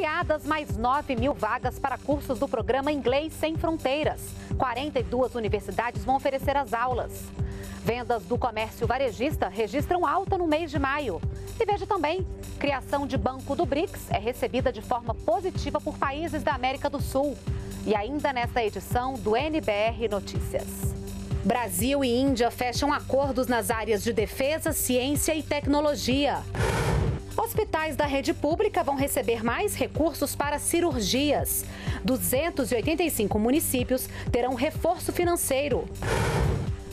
Criadas mais 9 mil vagas para cursos do programa Inglês Sem Fronteiras. 42 universidades vão oferecer as aulas. Vendas do comércio varejista registram alta no mês de maio. E veja também, criação de banco do BRICS é recebida de forma positiva por países da América do Sul. E ainda nesta edição do NBR Notícias. Brasil e Índia fecham acordos nas áreas de defesa, ciência e tecnologia. Hospitais da rede pública vão receber mais recursos para cirurgias. 285 municípios terão reforço financeiro.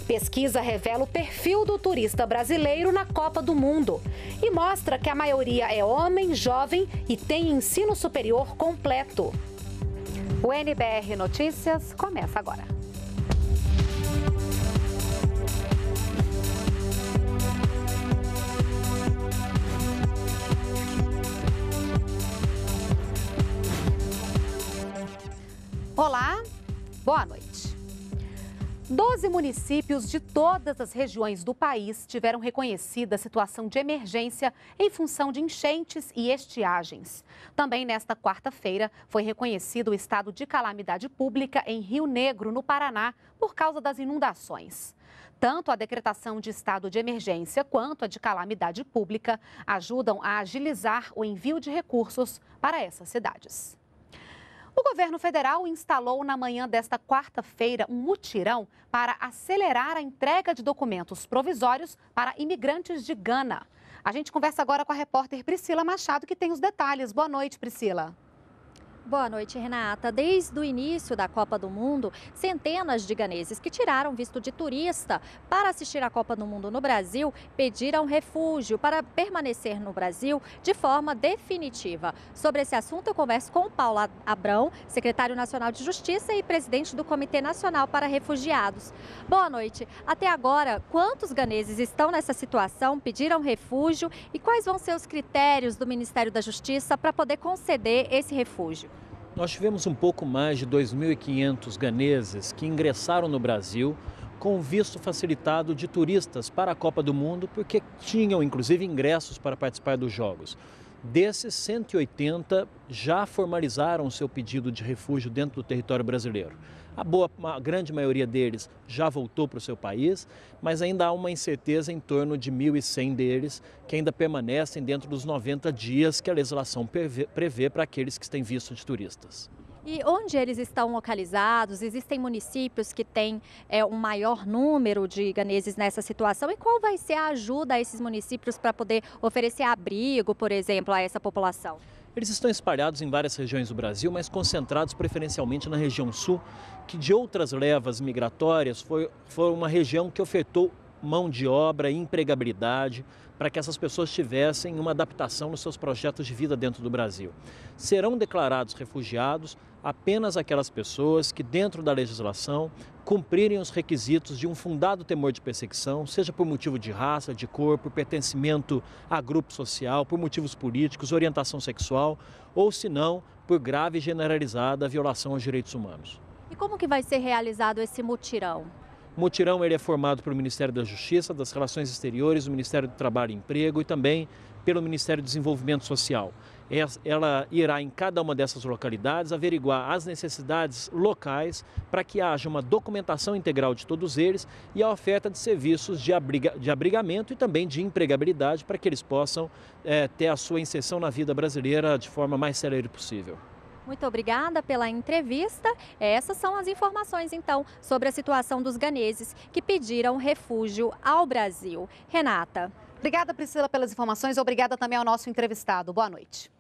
Pesquisa revela o perfil do turista brasileiro na Copa do Mundo e mostra que a maioria é homem, jovem e tem ensino superior completo. O NBR Notícias começa agora. Olá, boa noite. Doze municípios de todas as regiões do país tiveram reconhecida a situação de emergência em função de enchentes e estiagens. Também nesta quarta-feira foi reconhecido o estado de calamidade pública em Rio Negro, no Paraná, por causa das inundações. Tanto a decretação de estado de emergência quanto a de calamidade pública ajudam a agilizar o envio de recursos para essas cidades. O governo federal instalou na manhã desta quarta-feira um mutirão para acelerar a entrega de documentos provisórios para imigrantes de Gana. A gente conversa agora com a repórter Priscila Machado, que tem os detalhes. Boa noite, Priscila. Boa noite, Renata. Desde o início da Copa do Mundo, centenas de ganeses que tiraram visto de turista para assistir à Copa do Mundo no Brasil pediram refúgio para permanecer no Brasil de forma definitiva. Sobre esse assunto, eu converso com o Paulo Abrão, secretário nacional de Justiça e presidente do Comitê Nacional para Refugiados. Boa noite. Até agora, quantos ganeses estão nessa situação, pediram refúgio e quais vão ser os critérios do Ministério da Justiça para poder conceder esse refúgio? Nós tivemos um pouco mais de 2.500 ganeses que ingressaram no Brasil com visto facilitado de turistas para a Copa do Mundo, porque tinham inclusive ingressos para participar dos Jogos. Desses, 180 já formalizaram seu pedido de refúgio dentro do território brasileiro. A, boa, a grande maioria deles já voltou para o seu país, mas ainda há uma incerteza em torno de 1.100 deles que ainda permanecem dentro dos 90 dias que a legislação prevê, para aqueles que têm visto de turistas. E onde eles estão localizados? Existem municípios que têm é, um maior número de ganeses nessa situação? E qual vai ser a ajuda a esses municípios para poder oferecer abrigo, por exemplo, a essa população? Eles estão espalhados em várias regiões do Brasil, mas concentrados preferencialmente na região sul, que de outras levas migratórias foi, foi uma região que ofertou mão de obra empregabilidade para que essas pessoas tivessem uma adaptação nos seus projetos de vida dentro do Brasil. Serão declarados refugiados apenas aquelas pessoas que, dentro da legislação, cumprirem os requisitos de um fundado temor de perseguição, seja por motivo de raça, de cor, por pertencimento a grupo social, por motivos políticos, orientação sexual ou, se não, por grave e generalizada violação aos direitos humanos. E como que vai ser realizado esse mutirão? Mutirão ele é formado pelo Ministério da Justiça, das Relações Exteriores, o Ministério do Trabalho e Emprego e também pelo Ministério do Desenvolvimento Social. Ela irá em cada uma dessas localidades averiguar as necessidades locais para que haja uma documentação integral de todos eles e a oferta de serviços de, abriga, de abrigamento e também de empregabilidade para que eles possam é, ter a sua inserção na vida brasileira de forma mais célere possível. Muito obrigada pela entrevista. Essas são as informações, então, sobre a situação dos ganeses que pediram refúgio ao Brasil. Renata. Obrigada, Priscila, pelas informações. Obrigada também ao nosso entrevistado. Boa noite.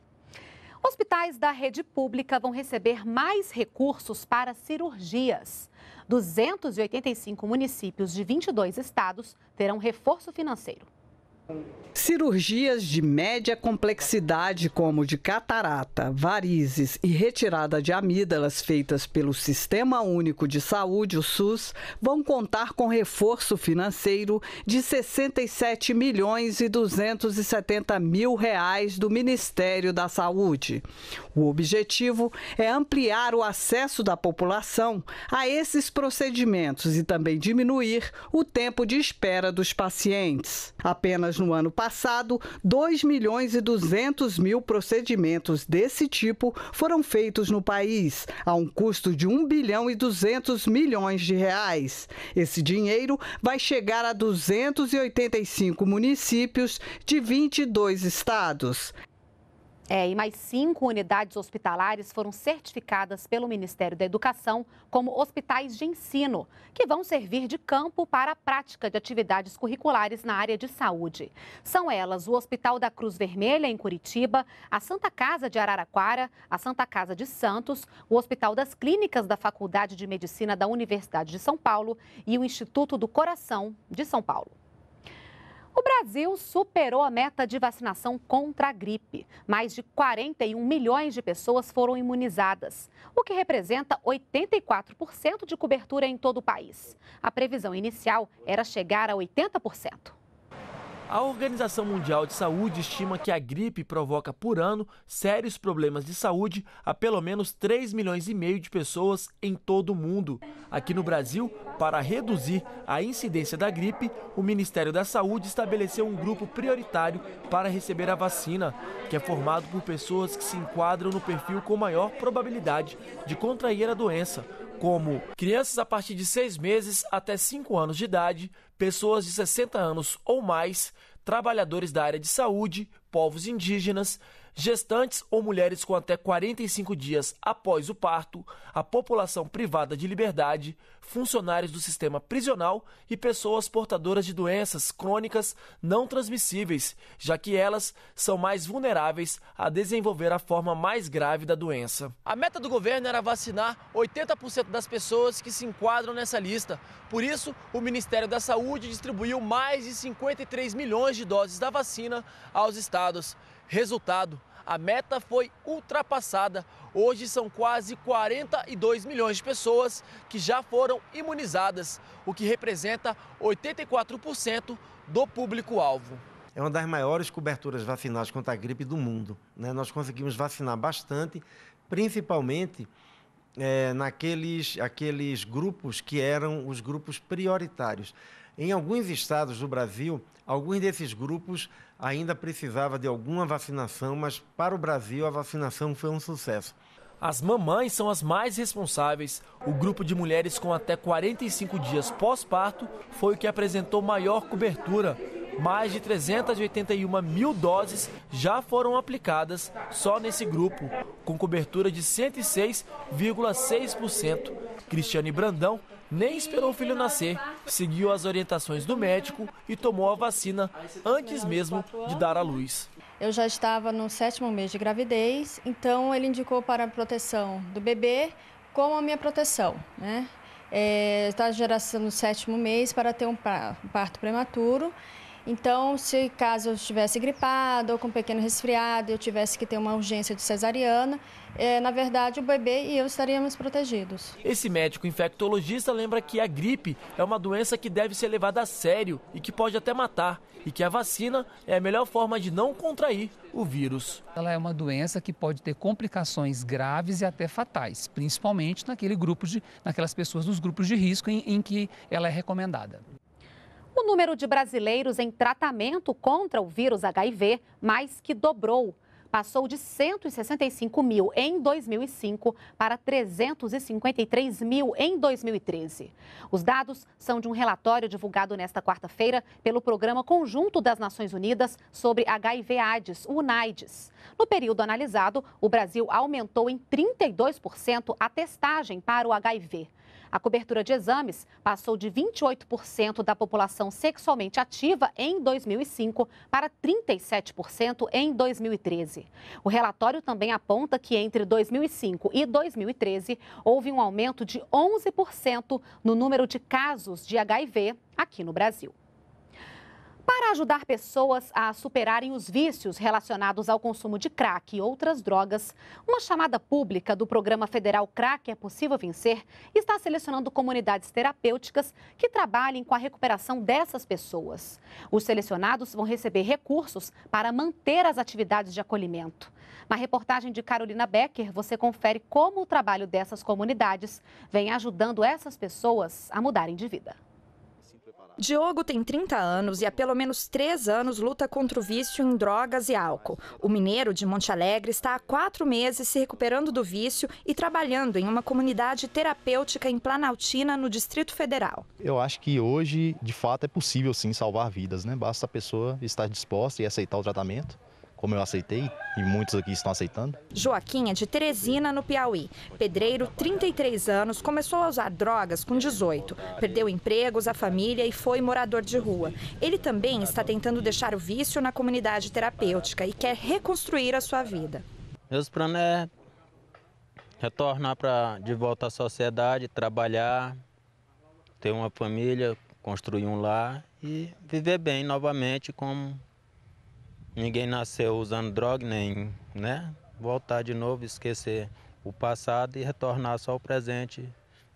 Hospitais da rede pública vão receber mais recursos para cirurgias. 285 municípios de 22 estados terão reforço financeiro. Cirurgias de média complexidade, como de catarata, varizes e retirada de amígdalas feitas pelo Sistema Único de Saúde, o SUS, vão contar com reforço financeiro de 67 milhões e 270 mil reais do Ministério da Saúde. O objetivo é ampliar o acesso da população a esses procedimentos e também diminuir o tempo de espera dos pacientes. Apenas No ano passado, 2 milhões e 200 mil procedimentos desse tipo foram feitos no país, a um custo de 1 bilhão e 200 milhões de reais. Esse dinheiro vai chegar a 285 municípios de 22 estados. É, e mais cinco unidades hospitalares foram certificadas pelo Ministério da Educação como hospitais de ensino, que vão servir de campo para a prática de atividades curriculares na área de saúde. São elas o Hospital da Cruz Vermelha, em Curitiba, a Santa Casa de Araraquara, a Santa Casa de Santos, o Hospital das Clínicas da Faculdade de Medicina da Universidade de São Paulo e o Instituto do Coração de São Paulo. O Brasil superou a meta de vacinação contra a gripe. Mais de 41 milhões de pessoas foram imunizadas, o que representa 84% de cobertura em todo o país. A previsão inicial era chegar a 80%. A Organização Mundial de Saúde estima que a gripe provoca por ano sérios problemas de saúde a pelo menos 3 milhões e meio de pessoas em todo o mundo. Aqui no Brasil, para reduzir a incidência da gripe, o Ministério da Saúde estabeleceu um grupo prioritário para receber a vacina, que é formado por pessoas que se enquadram no perfil com maior probabilidade de contrair a doença, como crianças a partir de 6 meses até 5 anos de idade, pessoas de 60 anos ou mais, trabalhadores da área de saúde, povos indígenas, gestantes ou mulheres com até 45 dias após o parto, a população privada de liberdade, funcionários do sistema prisional e pessoas portadoras de doenças crônicas não transmissíveis, já que elas são mais vulneráveis a desenvolver a forma mais grave da doença. A meta do governo era vacinar 80% das pessoas que se enquadram nessa lista. Por isso, o Ministério da Saúde distribuiu mais de 53 milhões de doses da vacina aos estados. Resultado: a meta foi ultrapassada. Hoje são quase 42 milhões de pessoas que já foram imunizadas, o que representa 84% do público-alvo. É uma das maiores coberturas vacinais contra a gripe do mundo. Né? Nós conseguimos vacinar bastante, principalmente é, naqueles aqueles grupos que eram os grupos prioritários. Em alguns estados do Brasil, alguns desses grupos ainda precisava de alguma vacinação, mas para o Brasil a vacinação foi um sucesso. As mamães são as mais responsáveis. O grupo de mulheres com até 45 dias pós-parto foi o que apresentou maior cobertura. Mais de 381 mil doses já foram aplicadas só nesse grupo, com cobertura de 106,6%. Cristiane Brandão nem esperou o filho nascer, seguiu as orientações do médico e tomou a vacina antes mesmo de dar à luz. Eu já estava no sétimo mês de gravidez, então ele indicou para a proteção do bebê como a minha proteção, né? É, está geração no sétimo mês para ter um parto prematuro. Então, se caso eu estivesse gripado ou com um pequeno resfriado, eu tivesse que ter uma urgência de cesariana, é, na verdade o bebê e eu estaríamos protegidos. Esse médico infectologista lembra que a gripe é uma doença que deve ser levada a sério e que pode até matar, e que a vacina é a melhor forma de não contrair o vírus. Ela é uma doença que pode ter complicações graves e até fatais, principalmente naquele grupo de, naquelas pessoas dos grupos de risco em, em que ela é recomendada. O número de brasileiros em tratamento contra o vírus HIV mais que dobrou. Passou de 165 mil em 2005 para 353 mil em 2013. Os dados são de um relatório divulgado nesta quarta-feira pelo Programa Conjunto das Nações Unidas sobre HIV-AIDS, o UNAIDS. No período analisado, o Brasil aumentou em 32% a testagem para o HIV. A cobertura de exames passou de 28% da população sexualmente ativa em 2005 para 37% em 2013. O relatório também aponta que entre 2005 e 2013 houve um aumento de 11% no número de casos de HIV aqui no Brasil. Para ajudar pessoas a superarem os vícios relacionados ao consumo de crack e outras drogas, uma chamada pública do Programa Federal Crack é Possível Vencer está selecionando comunidades terapêuticas que trabalhem com a recuperação dessas pessoas. Os selecionados vão receber recursos para manter as atividades de acolhimento. Na reportagem de Carolina Becker, você confere como o trabalho dessas comunidades vem ajudando essas pessoas a mudarem de vida. Diogo tem 30 anos e há pelo menos três anos luta contra o vício em drogas e álcool. O mineiro de Monte Alegre está há quatro meses se recuperando do vício e trabalhando em uma comunidade terapêutica em Planaltina, no Distrito Federal. Eu acho que hoje, de fato, é possível sim salvar vidas, né? Basta a pessoa estar disposta e aceitar o tratamento como eu aceitei e muitos aqui estão aceitando. Joaquim é de Teresina, no Piauí. Pedreiro, 33 anos, começou a usar drogas com 18. Perdeu empregos, a família e foi morador de rua. Ele também está tentando deixar o vício na comunidade terapêutica e quer reconstruir a sua vida. Meus planos é retornar para de volta à sociedade, trabalhar, ter uma família, construir um lar e viver bem novamente como Ninguém nasceu usando droga, nem, né? Voltar de novo, esquecer o passado e retornar só ao presente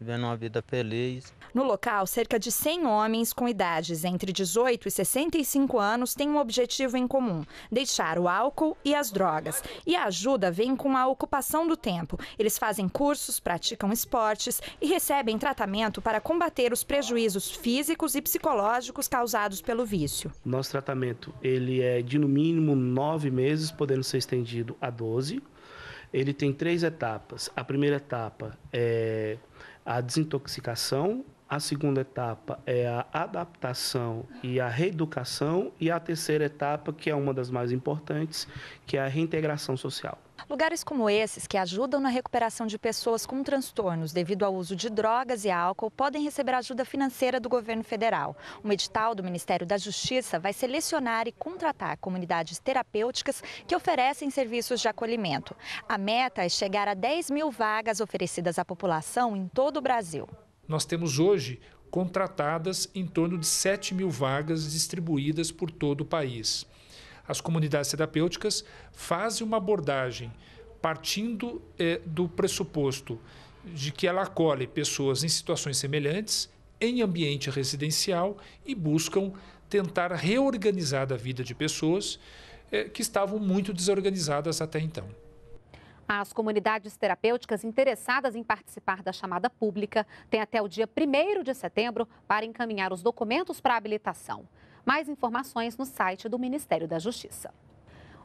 vivendo uma vida feliz. No local, cerca de 100 homens com idades entre 18 e 65 anos têm um objetivo em comum: deixar o álcool e as drogas. E a ajuda vem com a ocupação do tempo. Eles fazem cursos, praticam esportes e recebem tratamento para combater os prejuízos físicos e psicológicos causados pelo vício. Nosso tratamento ele é de no mínimo nove meses, podendo ser estendido a 12. Ele tem três etapas. A primeira etapa é a desintoxicação, a segunda etapa é a adaptação e a reeducação, e a terceira etapa, que é uma das mais importantes, que é a reintegração social. Lugares como esses, que ajudam na recuperação de pessoas com transtornos devido ao uso de drogas e álcool, podem receber ajuda financeira do governo federal. Um edital do Ministério da Justiça vai selecionar e contratar comunidades terapêuticas que oferecem serviços de acolhimento. A meta é chegar a 10 mil vagas oferecidas à população em todo o Brasil. Nós temos hoje contratadas em torno de 7 mil vagas distribuídas por todo o país as comunidades terapêuticas fazem uma abordagem partindo é, do pressuposto de que ela acolhe pessoas em situações semelhantes, em ambiente residencial e buscam tentar reorganizar a vida de pessoas é, que estavam muito desorganizadas até então. As comunidades terapêuticas interessadas em participar da chamada pública têm até o dia 1 de setembro para encaminhar os documentos para habilitação. Mais informações no site do Ministério da Justiça.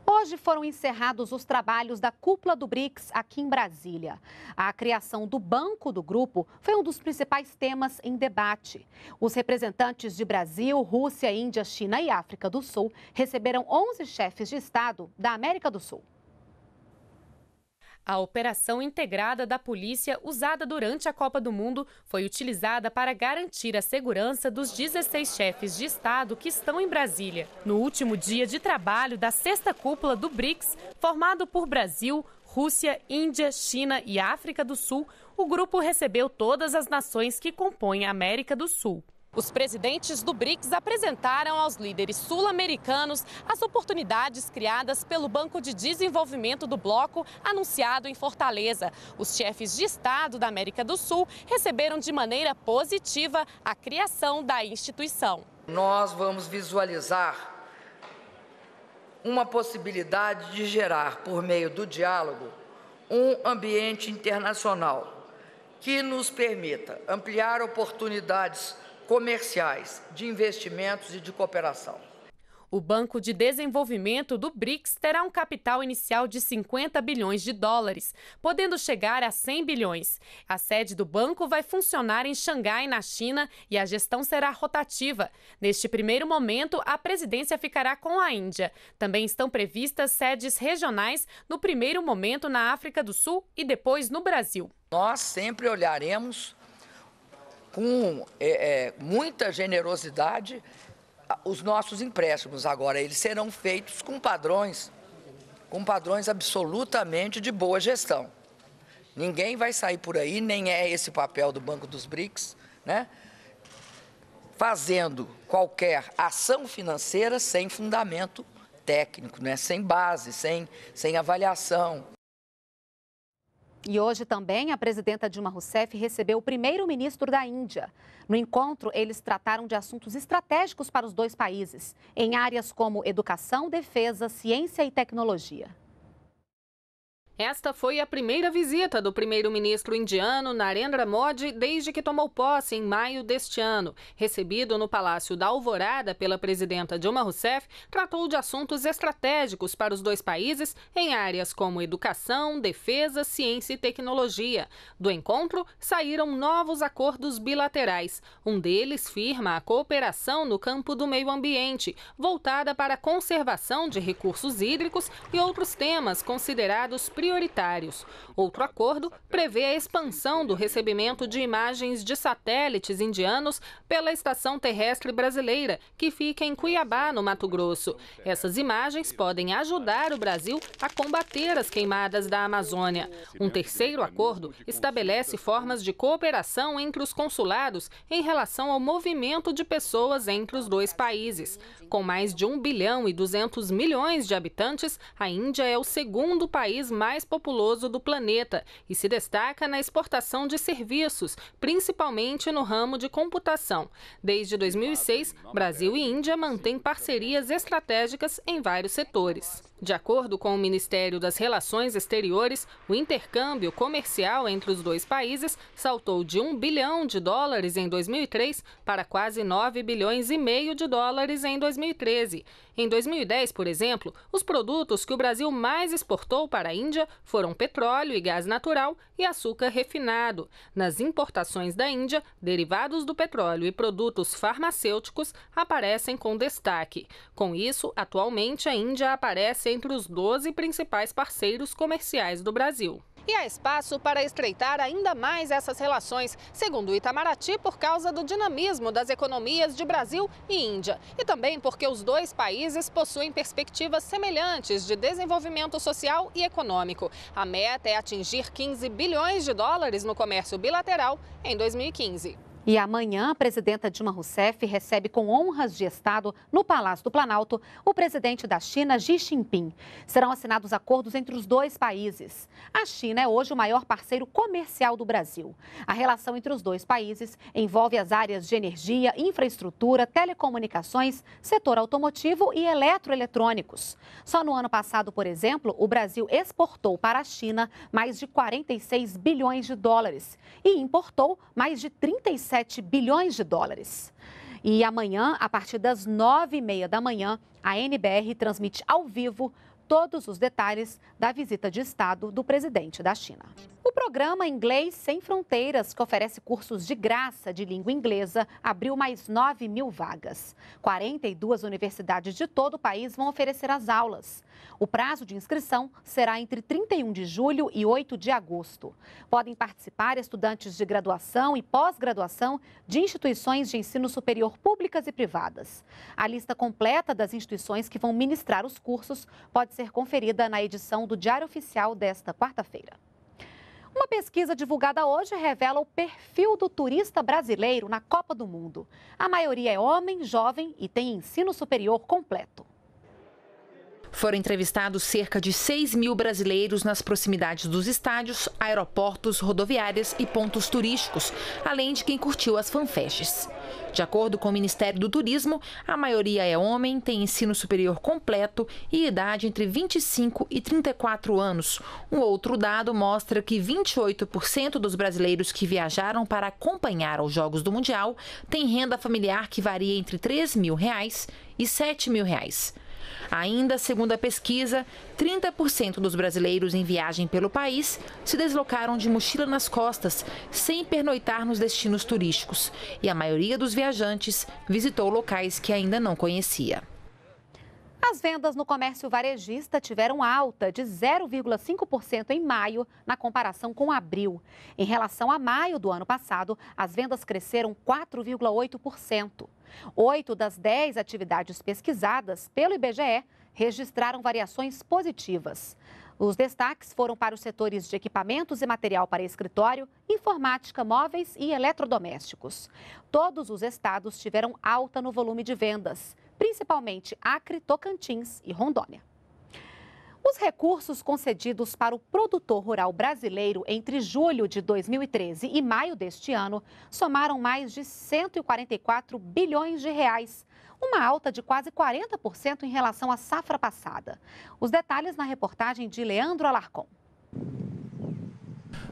Hoje foram encerrados os trabalhos da cúpula do BRICS aqui em Brasília. A criação do banco do grupo foi um dos principais temas em debate. Os representantes de Brasil, Rússia, Índia, China e África do Sul receberam 11 chefes de Estado da América do Sul. A operação integrada da polícia usada durante a Copa do Mundo foi utilizada para garantir a segurança dos 16 chefes de Estado que estão em Brasília. No último dia de trabalho da sexta cúpula do BRICS, formado por Brasil, Rússia, Índia, China e África do Sul, o grupo recebeu todas as nações que compõem a América do Sul. Os presidentes do BRICS apresentaram aos líderes sul-americanos as oportunidades criadas pelo Banco de Desenvolvimento do Bloco, anunciado em Fortaleza. Os chefes de Estado da América do Sul receberam de maneira positiva a criação da instituição. Nós vamos visualizar uma possibilidade de gerar, por meio do diálogo, um ambiente internacional que nos permita ampliar oportunidades comerciais, de investimentos e de cooperação. O Banco de Desenvolvimento do BRICS terá um capital inicial de 50 bilhões de dólares, podendo chegar a 100 bilhões. A sede do banco vai funcionar em Xangai, na China, e a gestão será rotativa. Neste primeiro momento, a presidência ficará com a Índia. Também estão previstas sedes regionais, no primeiro momento na África do Sul e depois no Brasil. Nós sempre olharemos com é, é, muita generosidade os nossos empréstimos. Agora, eles serão feitos com padrões, com padrões absolutamente de boa gestão. Ninguém vai sair por aí, nem é esse papel do Banco dos BRICS, né? fazendo qualquer ação financeira sem fundamento técnico, né? sem base, sem, sem avaliação. E hoje também a presidenta Dilma Rousseff recebeu o primeiro-ministro da Índia. No encontro, eles trataram de assuntos estratégicos para os dois países, em áreas como educação, defesa, ciência e tecnologia. Esta foi a primeira visita do primeiro-ministro indiano Narendra Modi desde que tomou posse em maio deste ano. Recebido no Palácio da Alvorada pela presidenta Dilma Rousseff, tratou de assuntos estratégicos para os dois países em áreas como educação, defesa, ciência e tecnologia. Do encontro saíram novos acordos bilaterais. Um deles firma a cooperação no campo do meio ambiente, voltada para a conservação de recursos hídricos e outros temas considerados prioritários prioritários. Outro acordo prevê a expansão do recebimento de imagens de satélites indianos pela Estação Terrestre Brasileira, que fica em Cuiabá, no Mato Grosso. Essas imagens podem ajudar o Brasil a combater as queimadas da Amazônia. Um terceiro acordo estabelece formas de cooperação entre os consulados em relação ao movimento de pessoas entre os dois países. Com mais de 1 bilhão e 200 milhões de habitantes, a Índia é o segundo país mais mais populoso do planeta e se destaca na exportação de serviços, principalmente no ramo de computação. Desde 2006, Brasil e Índia mantêm parcerias estratégicas em vários setores. De acordo com o Ministério das Relações Exteriores, o intercâmbio comercial entre os dois países saltou de 1 bilhão de dólares em 2003 para quase 9 bilhões e meio de dólares em 2013. Em 2010, por exemplo, os produtos que o Brasil mais exportou para a Índia foram petróleo e gás natural e açúcar refinado. Nas importações da Índia, derivados do petróleo e produtos farmacêuticos aparecem com destaque. Com isso, atualmente a Índia aparece entre os 12 principais parceiros comerciais do Brasil. E há espaço para estreitar ainda mais essas relações, segundo o Itamaraty, por causa do dinamismo das economias de Brasil e Índia. E também porque os dois países possuem perspectivas semelhantes de desenvolvimento social e econômico. A meta é atingir 15 bilhões de dólares no comércio bilateral em 2015. E amanhã, a presidenta Dilma Rousseff recebe com honras de Estado, no Palácio do Planalto, o presidente da China, Xi Jinping. Serão assinados acordos entre os dois países. A China é hoje o maior parceiro comercial do Brasil. A relação entre os dois países envolve as áreas de energia, infraestrutura, telecomunicações, setor automotivo e eletroeletrônicos. Só no ano passado, por exemplo, o Brasil exportou para a China mais de 46 bilhões de dólares e importou mais de 37 17 bilhões de dólares. E amanhã, a partir das nove e meia da manhã, a NBR transmite ao vivo todos os detalhes da visita de Estado do presidente da China. O programa Inglês Sem Fronteiras, que oferece cursos de graça de língua inglesa, abriu mais 9 mil vagas. 42 universidades de todo o país vão oferecer as aulas. O prazo de inscrição será entre 31 de julho e 8 de agosto. Podem participar estudantes de graduação e pós-graduação de instituições de ensino superior públicas e privadas. A lista completa das instituições que vão ministrar os cursos pode ser conferida na edição do Diário Oficial desta quarta-feira. Uma pesquisa divulgada hoje revela o perfil do turista brasileiro na Copa do Mundo. A maioria é homem, jovem e tem ensino superior completo. Foram entrevistados cerca de 6 mil brasileiros nas proximidades dos estádios, aeroportos, rodoviárias e pontos turísticos, além de quem curtiu as fanfests. De acordo com o Ministério do Turismo, a maioria é homem, tem ensino superior completo e idade entre 25 e 34 anos. Um outro dado mostra que 28% dos brasileiros que viajaram para acompanhar os Jogos do Mundial têm renda familiar que varia entre 3 mil reais e 7 mil reais. Ainda segundo a pesquisa, 30% dos brasileiros em viagem pelo país se deslocaram de mochila nas costas, sem pernoitar nos destinos turísticos. E a maioria dos viajantes visitou locais que ainda não conhecia. As vendas no comércio varejista tiveram alta de 0,5% em maio, na comparação com abril. Em relação a maio do ano passado, as vendas cresceram 4,8%. Oito das dez atividades pesquisadas pelo IBGE registraram variações positivas. Os destaques foram para os setores de equipamentos e material para escritório, informática, móveis e eletrodomésticos. Todos os estados tiveram alta no volume de vendas, principalmente Acre, Tocantins e Rondônia. Os recursos concedidos para o produtor rural brasileiro entre julho de 2013 e maio deste ano somaram mais de 144 bilhões de reais, uma alta de quase 40% em relação à safra passada. Os detalhes na reportagem de Leandro Alarcon.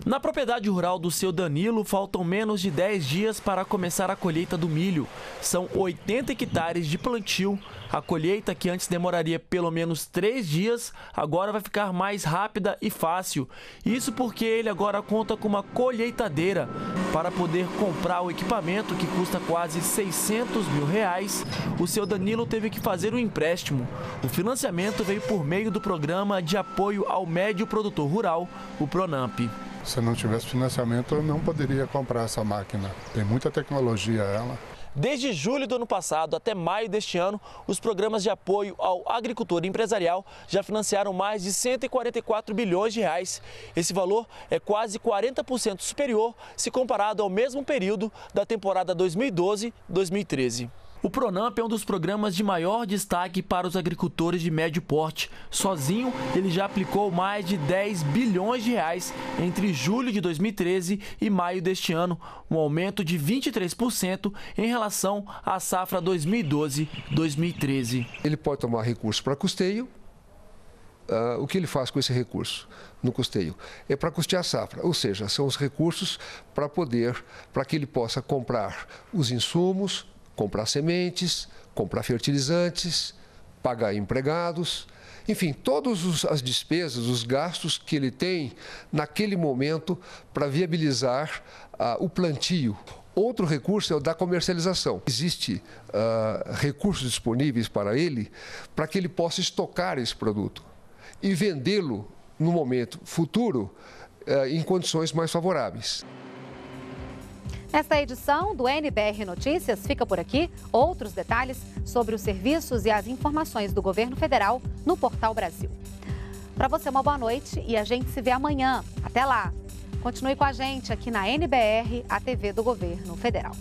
Na propriedade rural do seu Danilo, faltam menos de 10 dias para começar a colheita do milho. São 80 hectares de plantio. A colheita, que antes demoraria pelo menos 3 dias, agora vai ficar mais rápida e fácil. Isso porque ele agora conta com uma colheitadeira. Para poder comprar o equipamento, que custa quase 600 mil reais, o seu Danilo teve que fazer um empréstimo. O financiamento veio por meio do Programa de Apoio ao Médio Produtor Rural, o PRONAMP. Se não tivesse financiamento, eu não poderia comprar essa máquina. Tem muita tecnologia ela. Desde julho do ano passado até maio deste ano, os programas de apoio ao agricultor empresarial já financiaram mais de 144 bilhões de reais. Esse valor é quase 40% superior se comparado ao mesmo período da temporada 2012-2013. O Pronamp é um dos programas de maior destaque para os agricultores de médio porte. Sozinho, ele já aplicou mais de 10 bilhões de reais entre julho de 2013 e maio deste ano, um aumento de 23% em relação à safra 2012-2013. Ele pode tomar recurso para custeio, Uh, o que ele faz com esse recurso no custeio? É para custear a safra, ou seja, são os recursos para poder, para que ele possa comprar os insumos, comprar sementes, comprar fertilizantes, pagar empregados, enfim, todas as despesas, os gastos que ele tem naquele momento para viabilizar uh, o plantio. Outro recurso é o da comercialização. Existe uh, recursos disponíveis para ele para que ele possa estocar esse produto e vendê-lo no momento futuro uh, em condições mais favoráveis. Esta edição do NBR Notícias fica por aqui. Outros detalhes sobre os serviços e as informações do governo federal no Portal Brasil. Para você, uma boa noite e a gente se vê amanhã. Até lá! Continue com a gente aqui na NBR, a TV do Governo Federal.